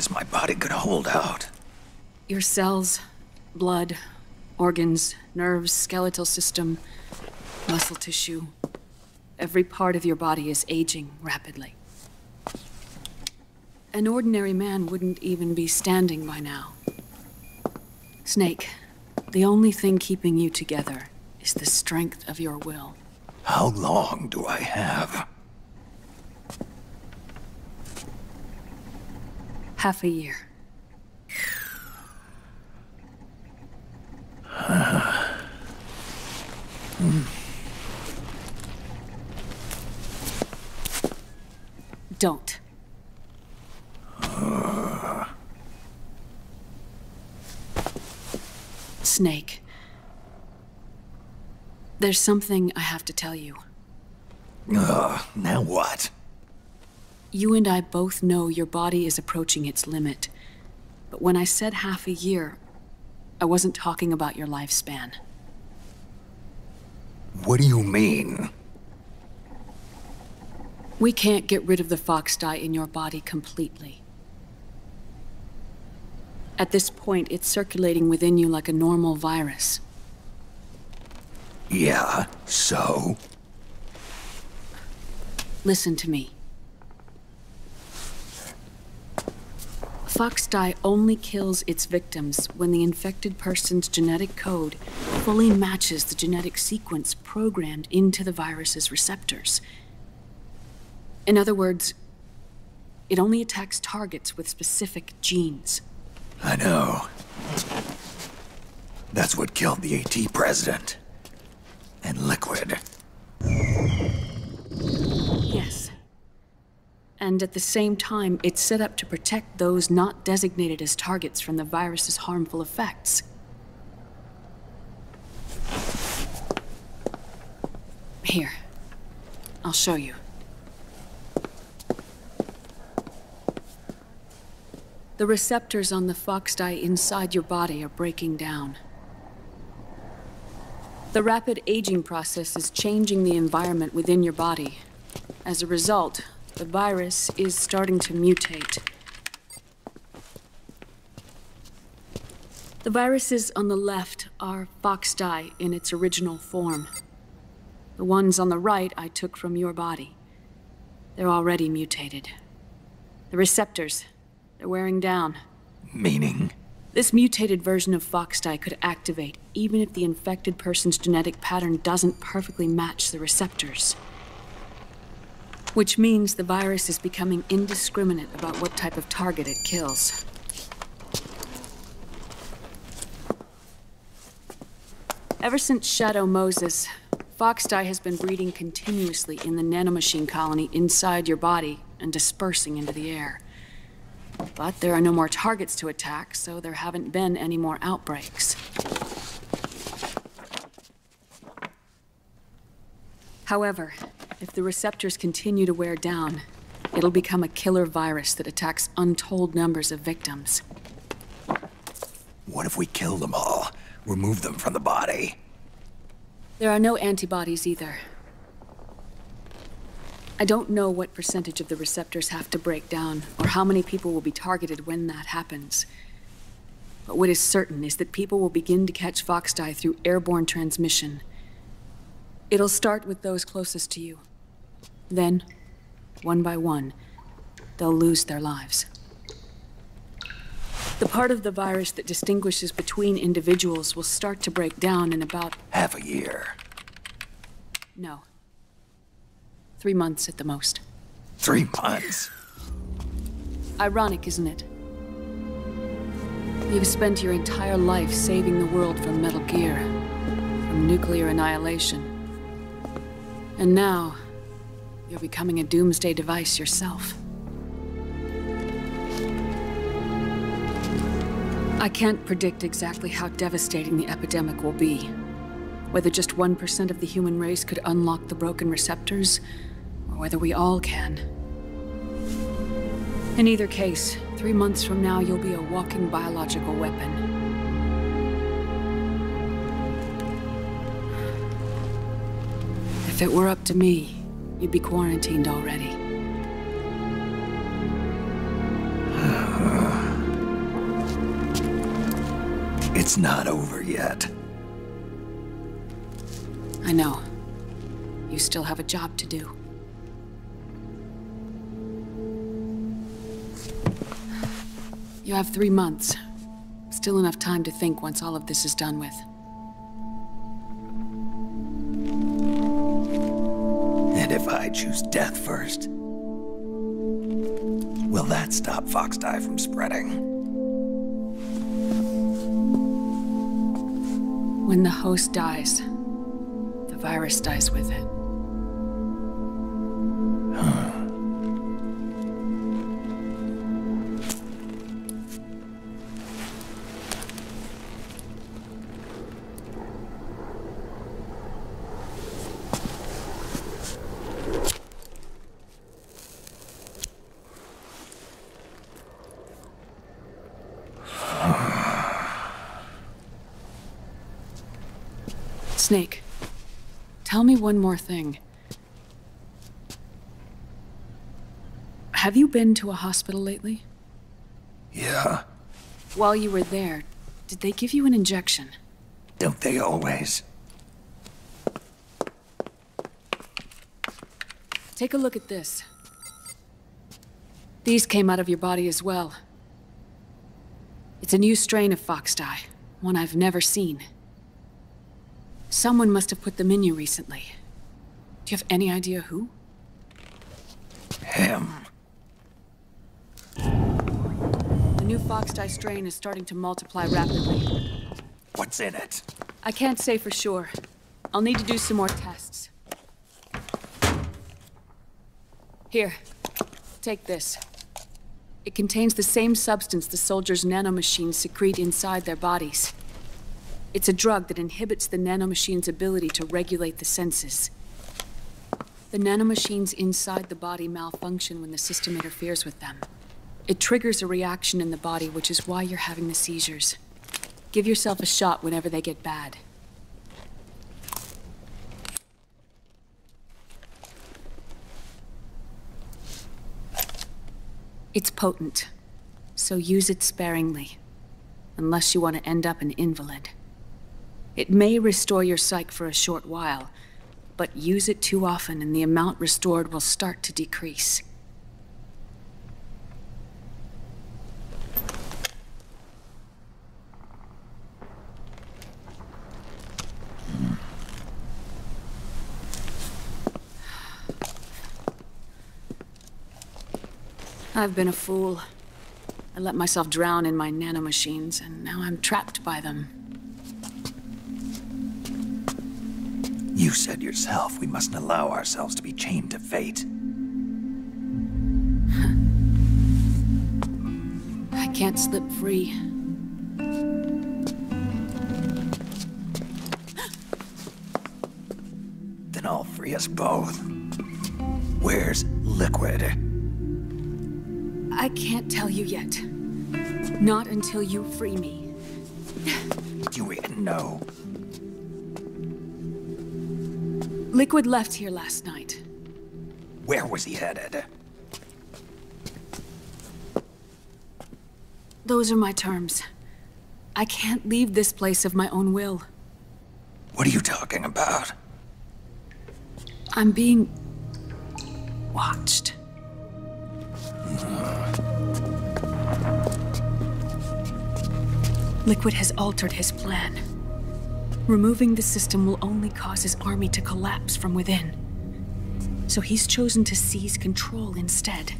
Is my body gonna hold out? Your cells, blood, organs, nerves, skeletal system, muscle tissue. Every part of your body is aging rapidly. An ordinary man wouldn't even be standing by now. Snake, the only thing keeping you together is the strength of your will. How long do I have? Half a year. Don't. Snake. There's something I have to tell you. Ugh, now what? You and I both know your body is approaching its limit. But when I said half a year, I wasn't talking about your lifespan. What do you mean? We can't get rid of the FOXDIE in your body completely. At this point, it's circulating within you like a normal virus. Yeah, so? Listen to me. FOXDIE only kills its victims when the infected person's genetic code fully matches the genetic sequence programmed into the virus's receptors. In other words, it only attacks targets with specific genes. I know. That's what killed the AT president. And Liquid. And at the same time, it's set up to protect those not designated as targets from the virus's harmful effects. Here. I'll show you. The receptors on the FOXDIE inside your body are breaking down. The rapid aging process is changing the environment within your body. As a result, the virus is starting to mutate. The viruses on the left are FOXDIE in its original form. The ones on the right I took from your body. They're already mutated. The receptors, they're wearing down. Meaning? This mutated version of FOXDIE could activate even if the infected person's genetic pattern doesn't perfectly match the receptors. Which means the virus is becoming indiscriminate about what type of target it kills. Ever since Shadow Moses, FOXDIE has been breeding continuously in the nanomachine colony inside your body and dispersing into the air. But there are no more targets to attack, so there haven't been any more outbreaks. However, if the receptors continue to wear down, it'll become a killer virus that attacks untold numbers of victims. What if we kill them all? Remove them from the body? There are no antibodies either. I don't know what percentage of the receptors have to break down, or how many people will be targeted when that happens. But what is certain is that people will begin to catch FOXDIE through airborne transmission. It'll start with those closest to you. Then, one by one, they'll lose their lives. The part of the virus that distinguishes between individuals will start to break down in about... Half a year. No. Three months at the most. Three months? Ironic, isn't it? You've spent your entire life saving the world from Metal Gear, from nuclear annihilation. And now, you're becoming a doomsday device yourself. I can't predict exactly how devastating the epidemic will be. Whether just 1% of the human race could unlock the broken receptors, or whether we all can. In either case, three months from now, you'll be a walking biological weapon. If it were up to me, you'd be quarantined already. It's not over yet. I know. You still have a job to do. You have three months. Still enough time to think once all of this is done with. Choose death first, will that stop Foxdie from spreading? When the host dies, the virus dies with it. Snake, tell me one more thing. Have you been to a hospital lately? Yeah, While you were there, did they give you an injection? don't they always? Take a look at this. These came out of your body as well. It's a new strain of foxdie, one I've never seen. Someone must have put them in you recently. Do you have any idea who? Him. The new foxdie strain is starting to multiply rapidly. What's in it? I can't say for sure. I'll need to do some more tests. Here, take this. It contains the same substance the soldiers' nanomachines secrete inside their bodies. It's a drug that inhibits the nanomachine's ability to regulate the senses. The nanomachines inside the body malfunction when the system interferes with them. It triggers a reaction in the body, which is why you're having the seizures. Give yourself a shot whenever they get bad. It's potent, so use it sparingly, unless you want to end up an invalid. It may restore your psyche for a short while, but use it too often and the amount restored will start to decrease. I've been a fool. I let myself drown in my nanomachines, and now I'm trapped by them. You said yourself we mustn't allow ourselves to be chained to fate. I can't slip free. Then I'll free us both. Where's Liquid? I can't tell you yet. Not until you free me. Do you even Liquid left here last night. Where was he headed? Those are my terms. I can't leave this place of my own will. What are you talking about? I'm being... watched. Liquid has altered his plan. Removing the system will only cause his army to collapse from within. So he's chosen to seize control instead.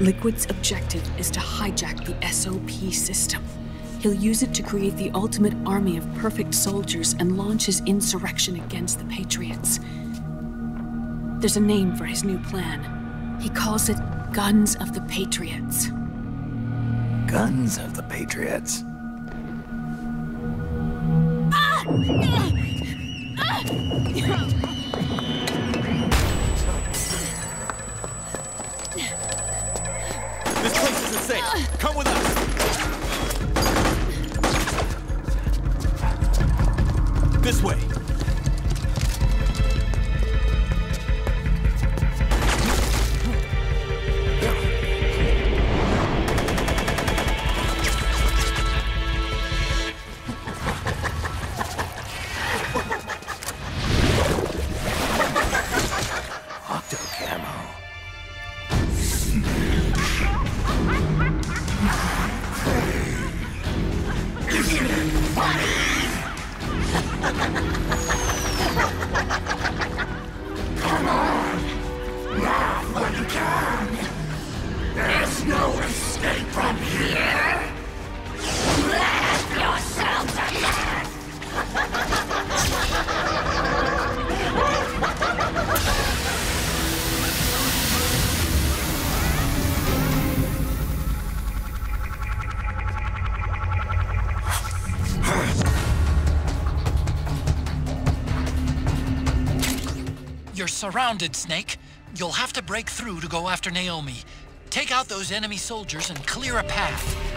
Liquid's objective is to hijack the SOP system. He'll use it to create the ultimate army of perfect soldiers and launch his insurrection against the Patriots. There's a name for his new plan. He calls it Guns of the Patriots. Guns of the Patriots. This place isn't safe. Come with us. This way. Surrounded, Snake. You'll have to break through to go after Naomi. Take out those enemy soldiers and clear a path.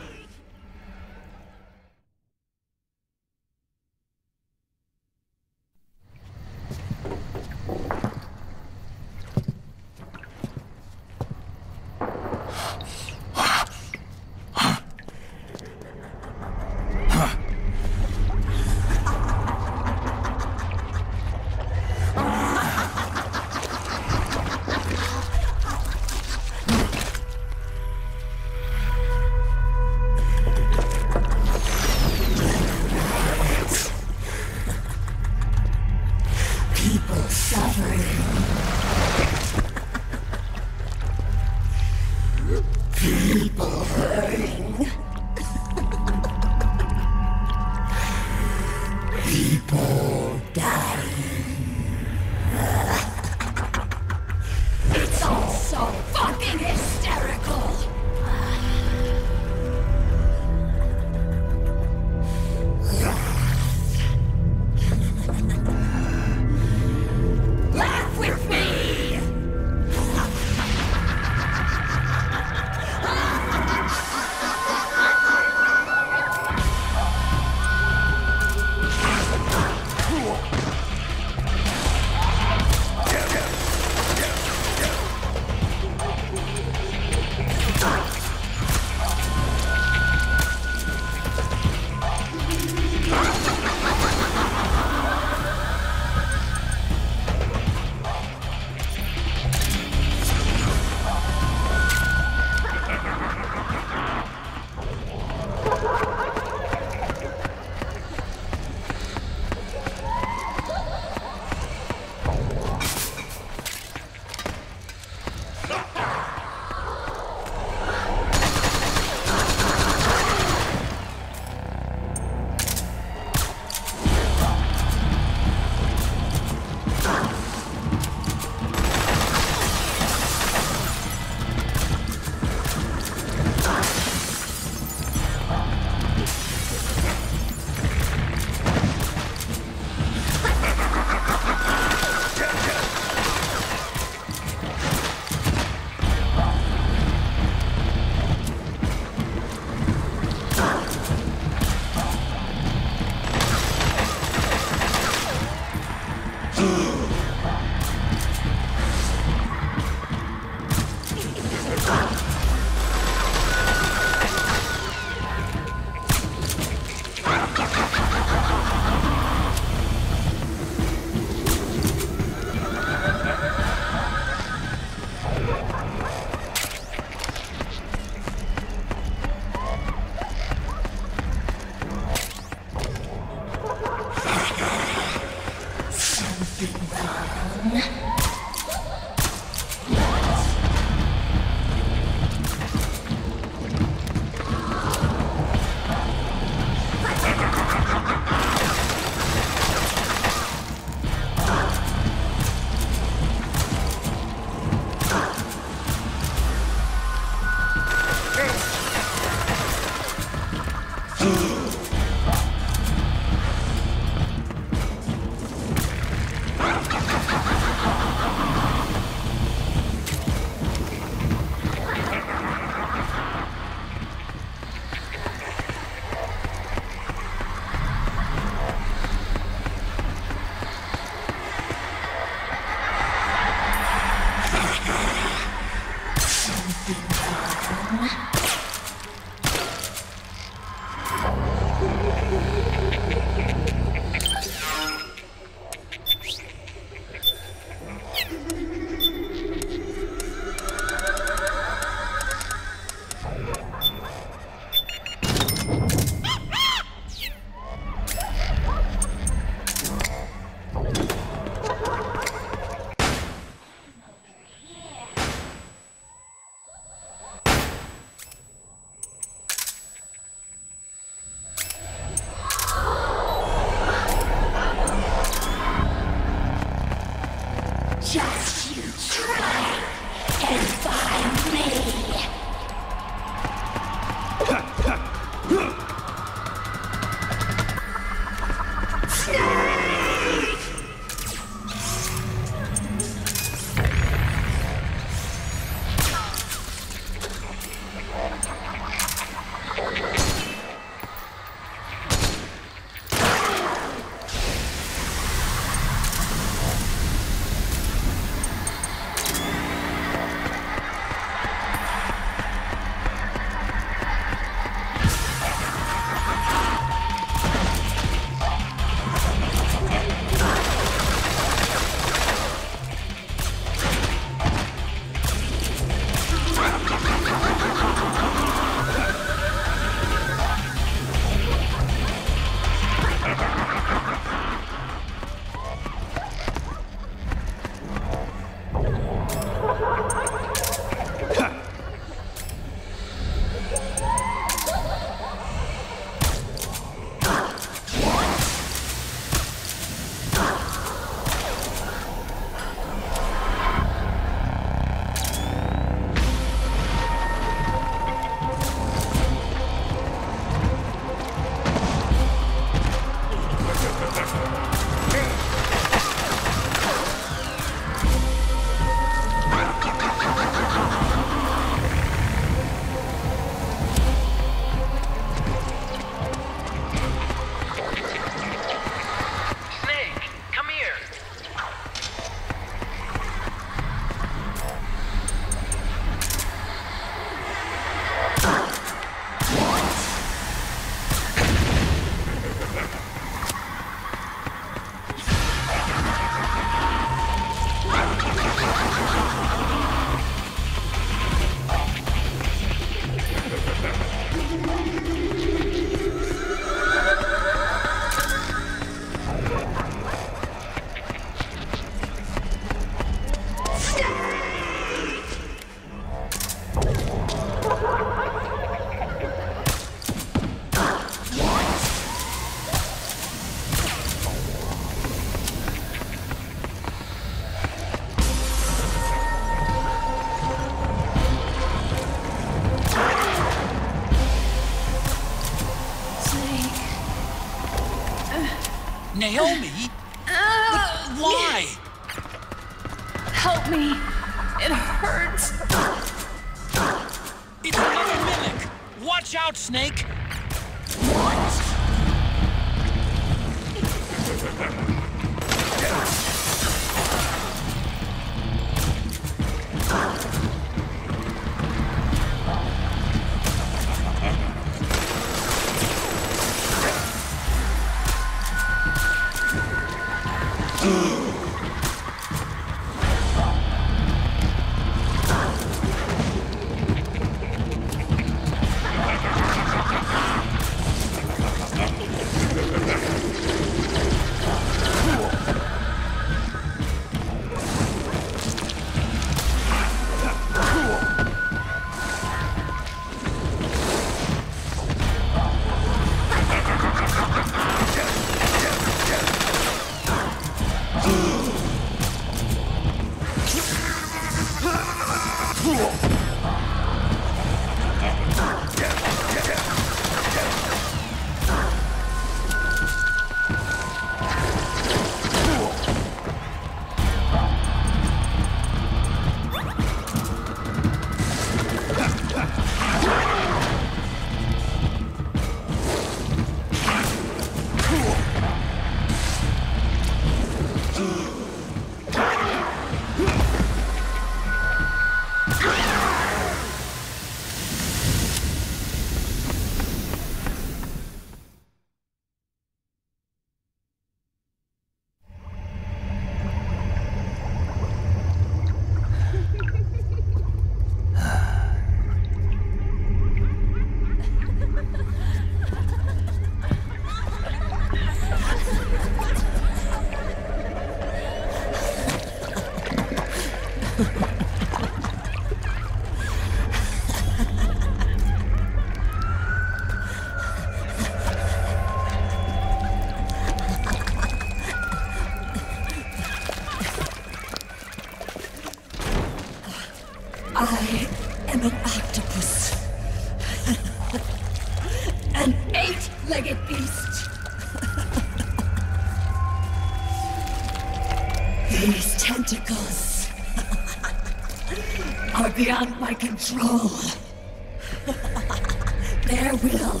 Their will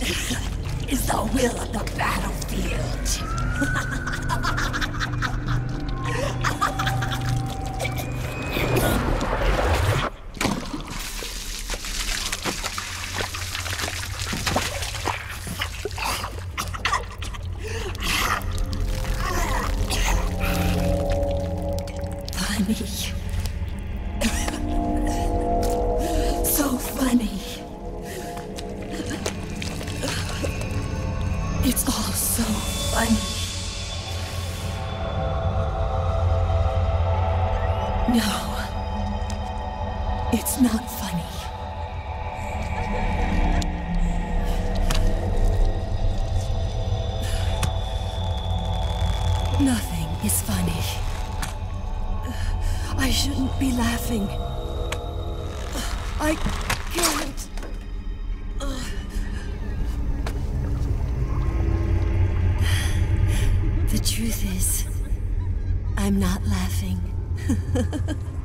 is the will of the battlefield. I'm not laughing.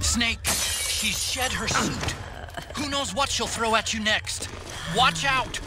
Snake, she's shed her suit. Who knows what she'll throw at you next? Watch out!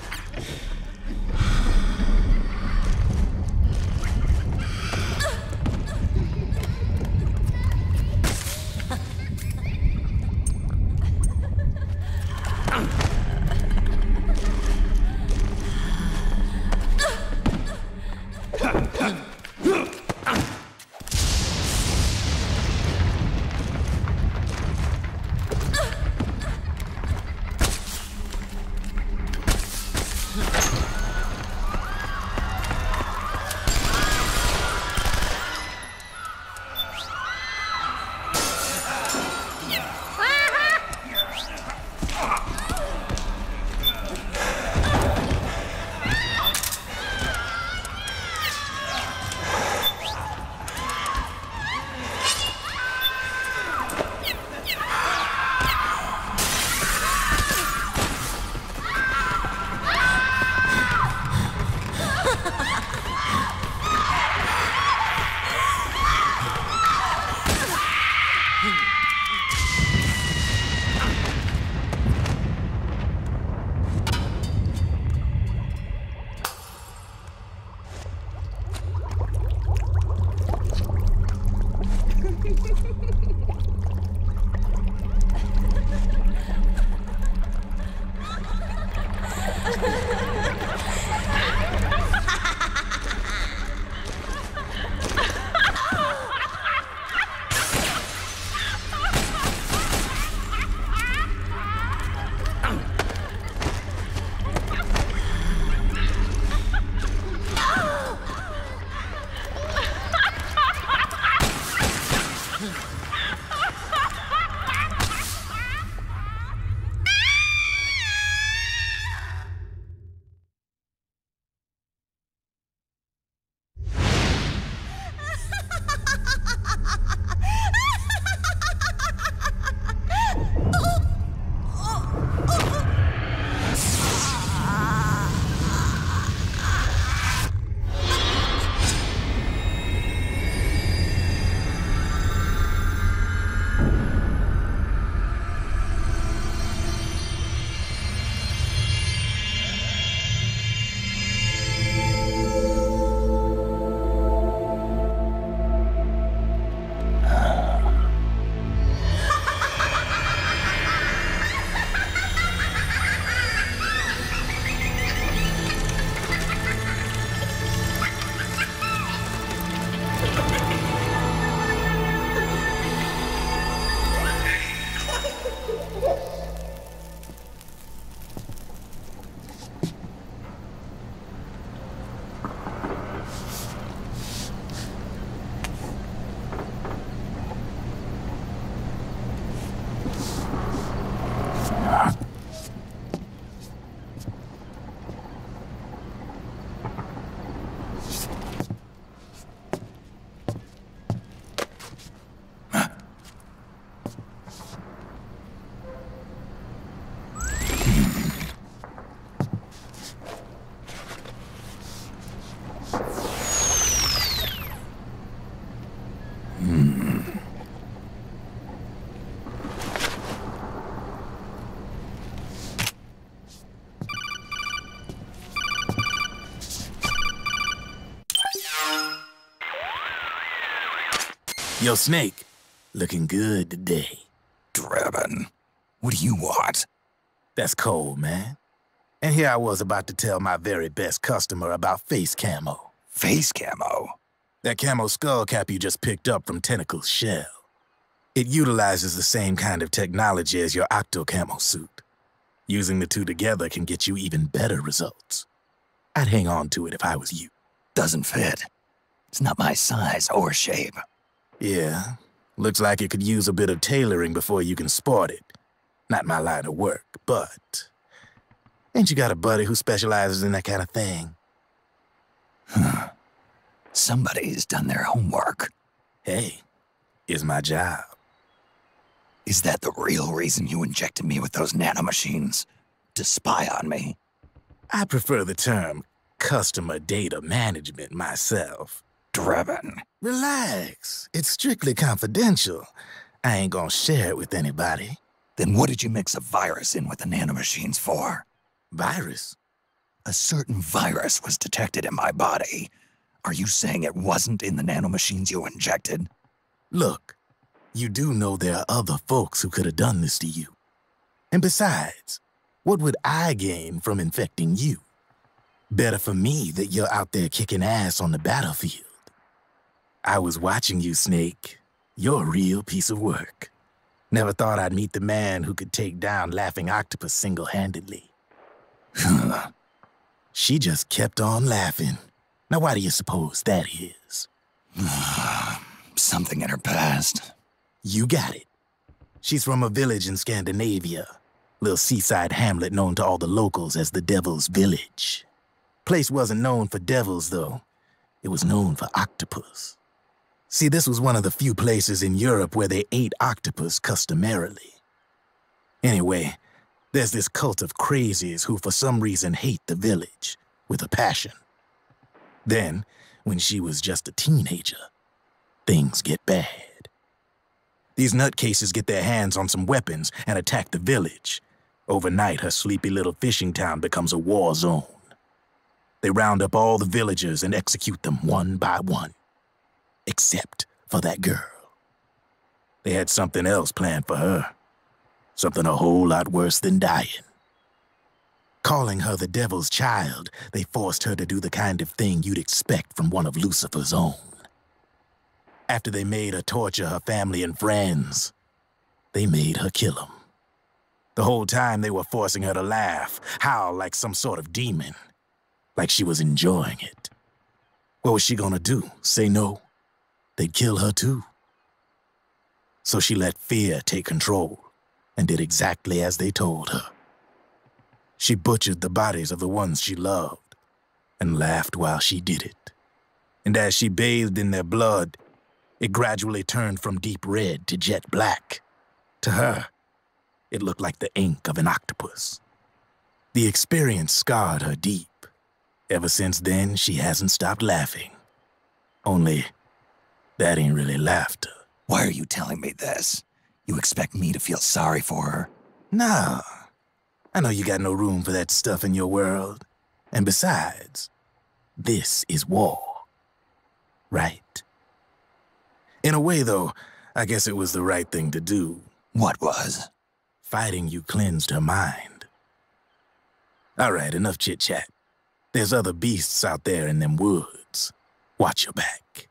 Yo, Snake, looking good today. Drebin, what do you want? That's cold, man. And here I was about to tell my very best customer about face camo. Face camo? That camo skull cap you just picked up from Tentacle's shell. It utilizes the same kind of technology as your Octo camo suit. Using the two together can get you even better results. I'd hang on to it if I was you. Doesn't fit. It's not my size or shape. Yeah, looks like it could use a bit of tailoring before you can sport it. Not my line of work, but... Ain't you got a buddy who specializes in that kind of thing? Huh. Somebody's done their homework. Hey, it's my job. Is that the real reason you injected me with those nanomachines? To spy on me? I prefer the term customer data management myself. Drebin. Relax. It's strictly confidential. I ain't gonna share it with anybody. Then what did you mix a virus in with the nanomachines for? Virus? A certain virus was detected in my body. Are you saying it wasn't in the nanomachines you injected? Look, you do know there are other folks who could have done this to you. And besides, what would I gain from infecting you? Better for me that you're out there kicking ass on the battlefield. I was watching you, Snake. You're a real piece of work. Never thought I'd meet the man who could take down Laughing Octopus single-handedly. she just kept on laughing. Now why do you suppose that is? Something in her past. You got it. She's from a village in Scandinavia. Little seaside hamlet known to all the locals as the Devil's Village. Place wasn't known for devils, though. It was known for octopus. See, this was one of the few places in Europe where they ate octopus customarily. Anyway, there's this cult of crazies who for some reason hate the village, with a passion. Then, when she was just a teenager, things get bad. These nutcases get their hands on some weapons and attack the village. Overnight, her sleepy little fishing town becomes a war zone. They round up all the villagers and execute them one by one except for that girl. They had something else planned for her. Something a whole lot worse than dying. Calling her the devil's child, they forced her to do the kind of thing you'd expect from one of Lucifer's own. After they made her torture her family and friends, they made her kill them. The whole time they were forcing her to laugh, howl like some sort of demon. Like she was enjoying it. What was she gonna do? Say no? They'd kill her too. So she let fear take control and did exactly as they told her. She butchered the bodies of the ones she loved and laughed while she did it. And as she bathed in their blood, it gradually turned from deep red to jet black. To her, it looked like the ink of an octopus. The experience scarred her deep. Ever since then, she hasn't stopped laughing. Only, that ain't really laughter. Why are you telling me this? You expect me to feel sorry for her? Nah. I know you got no room for that stuff in your world. And besides, this is war. Right? In a way, though, I guess it was the right thing to do. What was? Fighting you cleansed her mind. All right, enough chit-chat. There's other beasts out there in them woods. Watch your back.